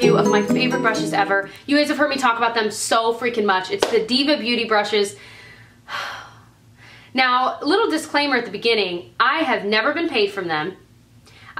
review of my favorite brushes ever. You guys have heard me talk about them so freaking much. It's the D'va Beauty brushes. Now, little disclaimer at the beginning, I have never been paid from them.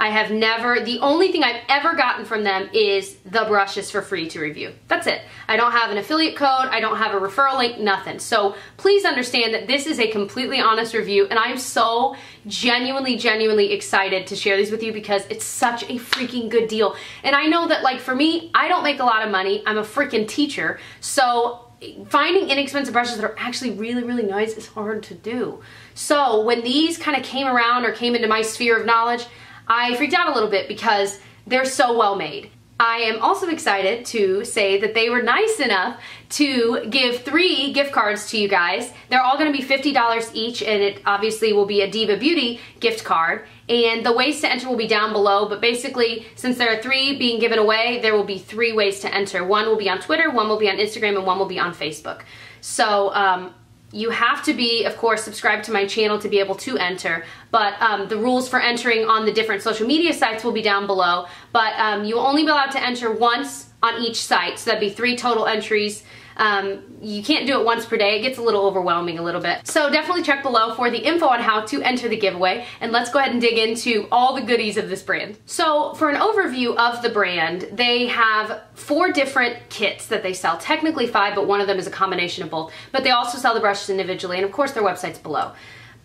I have never, the only thing I've ever gotten from them is the brushes for free to review. That's it. I don't have an affiliate code, I don't have a referral link, nothing. So please understand that this is a completely honest review and I'm so genuinely, genuinely excited to share these with you because it's such a freaking good deal. And I know that like for me, I don't make a lot of money. I'm a freaking teacher. So finding inexpensive brushes that are actually really, really nice is hard to do. So when these kind of came around or came into my sphere of knowledge, I freaked out a little bit because they're so well made. I am also excited to say that they were nice enough to give three gift cards to you guys. They're all gonna be $50 each and it obviously will be a D'va Beauty gift card. And the ways to enter will be down below, but basically since there are three being given away, there will be three ways to enter. One will be on Twitter, one will be on Instagram, and one will be on Facebook. So um, you have to be, of course, subscribed to my channel to be able to enter, but um, the rules for entering on the different social media sites will be down below, but um, you will only be allowed to enter once on each site, so that'd be three total entries um, you can't do it once per day. It gets a little overwhelming a little bit. So definitely check below for the info on how to enter the giveaway. And let's go ahead and dig into all the goodies of this brand. So for an overview of the brand, they have four different kits that they sell. Technically five, but one of them is a combination of both. But they also sell the brushes individually. And of course their website's below.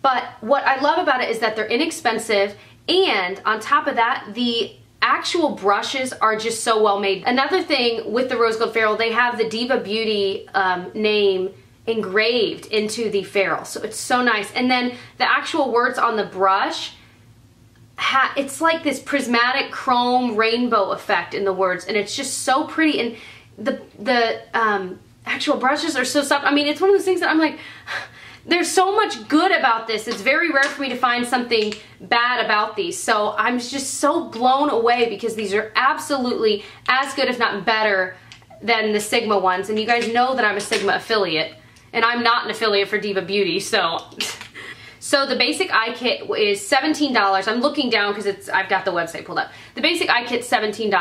But what I love about it is that they're inexpensive and on top of that, the actual brushes are just so well made. Another thing with the Rose Gold Ferrule, they have the D'va Beauty um, name engraved into the ferrule. So it's so nice. And then the actual words on the brush, it's like this prismatic chrome rainbow effect in the words. And it's just so pretty. And the, the um, actual brushes are so soft. I mean, it's one of those things that I'm like, there's so much good about this. It's very rare for me to find something bad about these. So I'm just so blown away because these are absolutely as good, if not better, than the Sigma ones. And you guys know that I'm a Sigma affiliate. And I'm not an affiliate for D'va Beauty, so So the basic eye kit is $17. I'm looking down because it's I've got the website pulled up. The basic eye kit's $17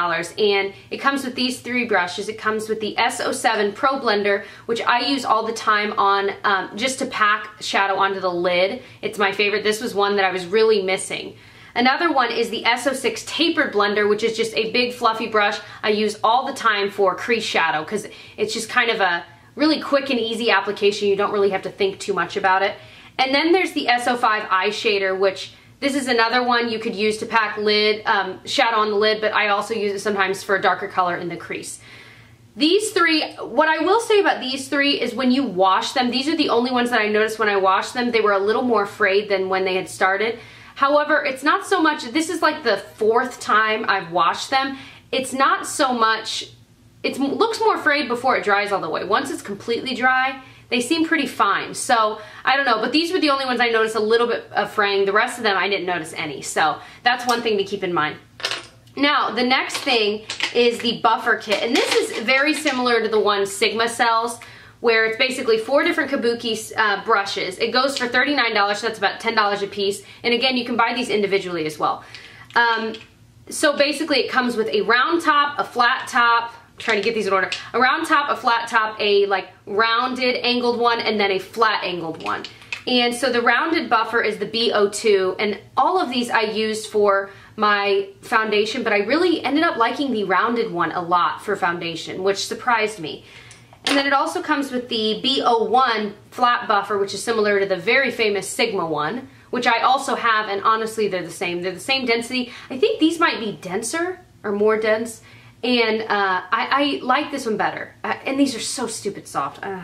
and it comes with these three brushes. It comes with the S07 Pro Blender, which I use all the time on um, just to pack shadow onto the lid. It's my favorite. This was one that I was really missing. Another one is the S06 Tapered Blender, which is just a big fluffy brush I use all the time for crease shadow because it's just kind of a really quick and easy application. You don't really have to think too much about it. And then there's the S05 eye shader, which this is another one you could use to pack lid, um, shadow on the lid, but I also use it sometimes for a darker color in the crease. These three, what I will say about these three is when you wash them, these are the only ones that I noticed when I washed them, they were a little more frayed than when they had started. However, it's not so much, this is like the fourth time I've washed them. It's not so much, it looks more frayed before it dries all the way. Once it's completely dry, they seem pretty fine. So I don't know, but these were the only ones I noticed a little bit of fraying. The rest of them I didn't notice any. So that's one thing to keep in mind. Now, the next thing is the buffer kit. And this is very similar to the one Sigma sells where it's basically four different kabuki uh, brushes. It goes for $39, so that's about $10 a piece. And again, you can buy these individually as well. Um, so basically it comes with a round top, a flat top, trying to get these in order. A round top, a flat top, a like rounded angled one, and then a flat angled one. And so the rounded buffer is the B02, and all of these I used for my foundation, but I really ended up liking the rounded one a lot for foundation, which surprised me. And then it also comes with the B01 flat buffer, which is similar to the very famous Sigma one, which I also have, and honestly, they're the same. They're the same density. I think these might be denser or more dense. And uh, I, I, like this one better. Uh, and these are so stupid soft. Ugh.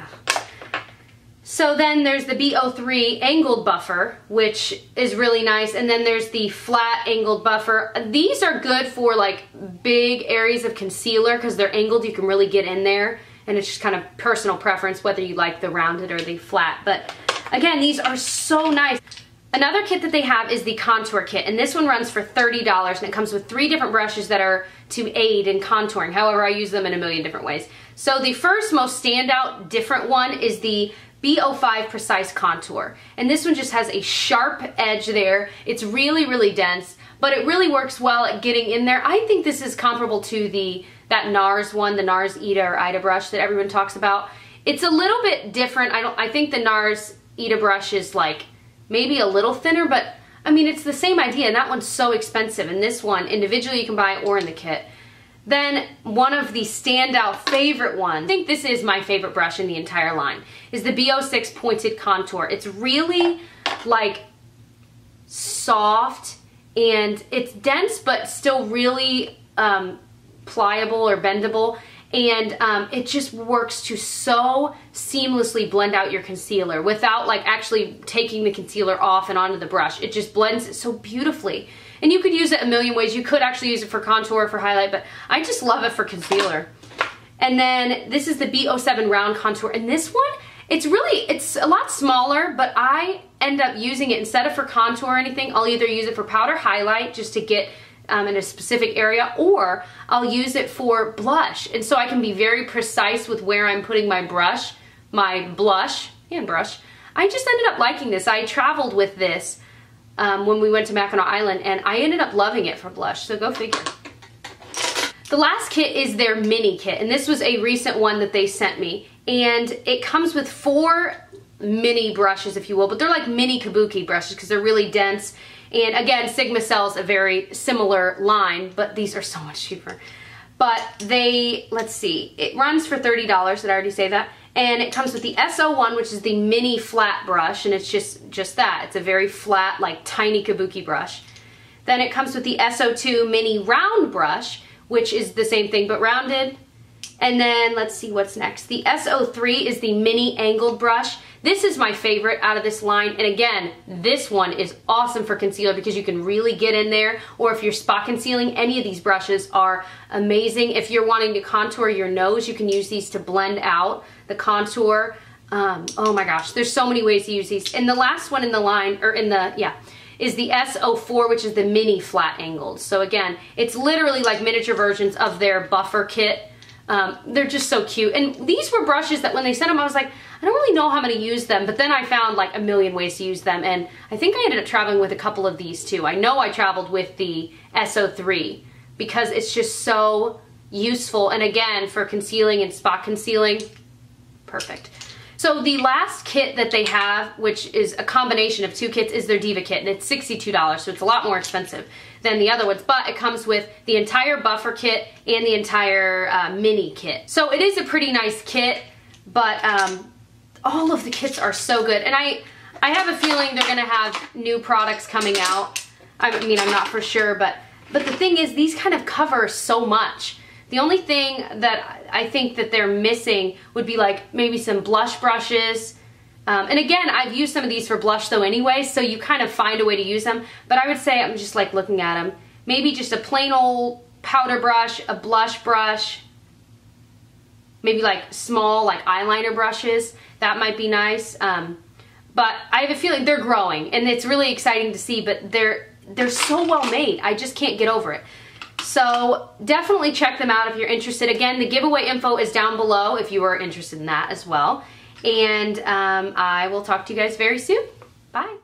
So then there's the B03 angled buffer, which is really nice. And then there's the flat angled buffer. These are good for like big areas of concealer because they're angled. You can really get in there. And it's just kind of personal preference whether you like the rounded or the flat. But again, these are so nice. Another kit that they have is the contour kit, and this one runs for $30, and it comes with three different brushes that are to aid in contouring. However, I use them in a million different ways. So the first most standout different one is the B05 Precise Contour. And this one just has a sharp edge there. It's really, really dense, but it really works well at getting in there. I think this is comparable to the that NARS one, the NARS Ita or Ita brush that everyone talks about. It's a little bit different. I don't. I think the NARS Ita brush is like maybe a little thinner, but I mean, it's the same idea, and that one's so expensive. And this one, individually you can buy or in the kit. Then one of the standout favorite ones, I think this is my favorite brush in the entire line, is the B06 Pointed Contour. It's really like soft and it's dense but still really um, pliable or bendable and um, it just works to so seamlessly blend out your concealer without like actually taking the concealer off and onto the brush. It just blends it so beautifully. And you could use it a million ways. You could actually use it for contour, for highlight, but I just love it for concealer. And then this is the B07 Round Contour. And this one, it's really, it's a lot smaller, but I end up using it instead of for contour or anything. I'll either use it for powder highlight just to get um, in a specific area or I'll use it for blush. And so I can be very precise with where I'm putting my brush, my blush, and brush. I just ended up liking this. I traveled with this um, when we went to Mackinac Island and I ended up loving it for blush, so go figure. The last kit is their mini kit and this was a recent one that they sent me and it comes with four mini brushes if you will, but they're like mini kabuki brushes because they're really dense and again, Sigma sells a very similar line, but these are so much cheaper. But they, let's see, it runs for $30, did I already say that? And it comes with the S01, which is the mini flat brush, and it's just, just that. It's a very flat, like tiny kabuki brush. Then it comes with the S02 mini round brush, which is the same thing but rounded. And then let's see what's next. The S03 is the mini angled brush. This is my favorite out of this line. And again, this one is awesome for concealer because you can really get in there. Or if you're spot concealing, any of these brushes are amazing. If you're wanting to contour your nose, you can use these to blend out the contour. Um, oh my gosh, there's so many ways to use these. And the last one in the line, or in the, yeah, is the S04, which is the mini flat angled. So again, it's literally like miniature versions of their buffer kit um, they're just so cute. And these were brushes that when they sent them, I was like, I don't really know how I'm to use them. But then I found like a million ways to use them. And I think I ended up traveling with a couple of these too. I know I traveled with the S03 because it's just so useful. And again, for concealing and spot concealing, perfect. So the last kit that they have, which is a combination of two kits, is their Diva kit, and it's $62, so it's a lot more expensive than the other ones, but it comes with the entire buffer kit and the entire uh, mini kit. So it is a pretty nice kit, but um, all of the kits are so good, and I, I have a feeling they're gonna have new products coming out. I mean, I'm not for sure, but, but the thing is, these kind of cover so much. The only thing that I think that they're missing would be like maybe some blush brushes. Um, and again, I've used some of these for blush though anyway, so you kind of find a way to use them. But I would say I'm just like looking at them. Maybe just a plain old powder brush, a blush brush, maybe like small like eyeliner brushes. That might be nice. Um, but I have a feeling they're growing and it's really exciting to see, but they're, they're so well made. I just can't get over it. So definitely check them out if you're interested. Again, the giveaway info is down below if you are interested in that as well. And um, I will talk to you guys very soon. Bye.